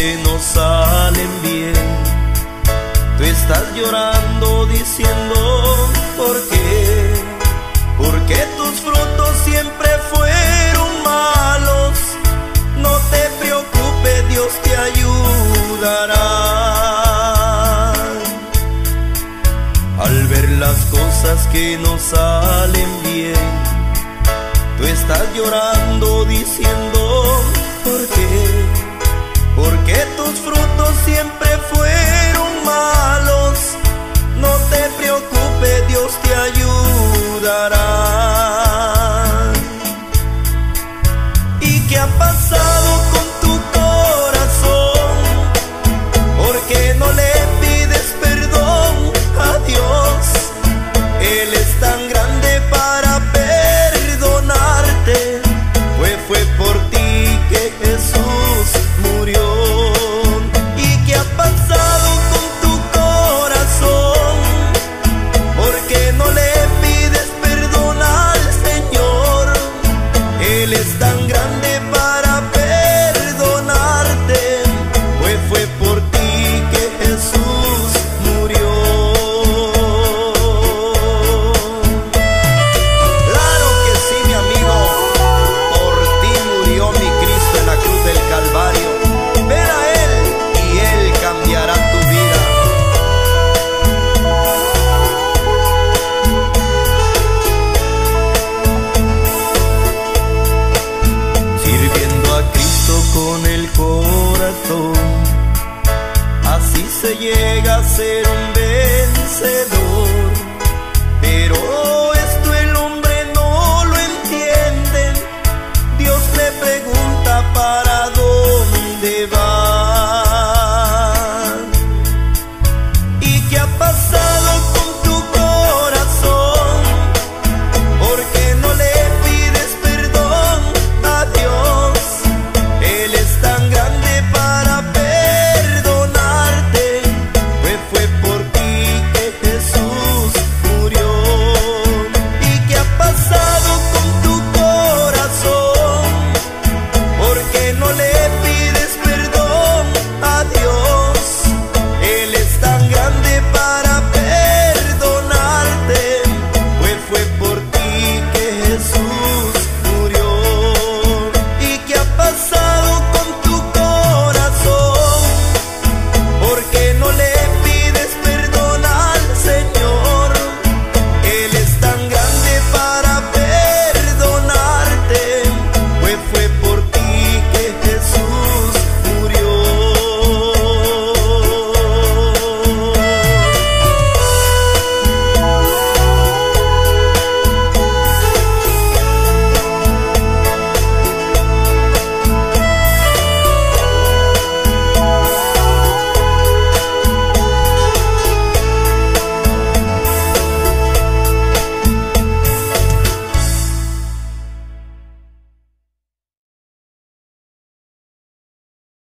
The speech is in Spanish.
que no salen bien. Tú estás llorando diciendo, ¿por qué? Porque tus frutos siempre fueron malos. No te preocupes, Dios te ayudará. Al ver las cosas que no salen bien, tú estás llorando diciendo, ¿por qué? Siempre fueron malos. No te preocupes, Dios te ayudará. Se llega a ser un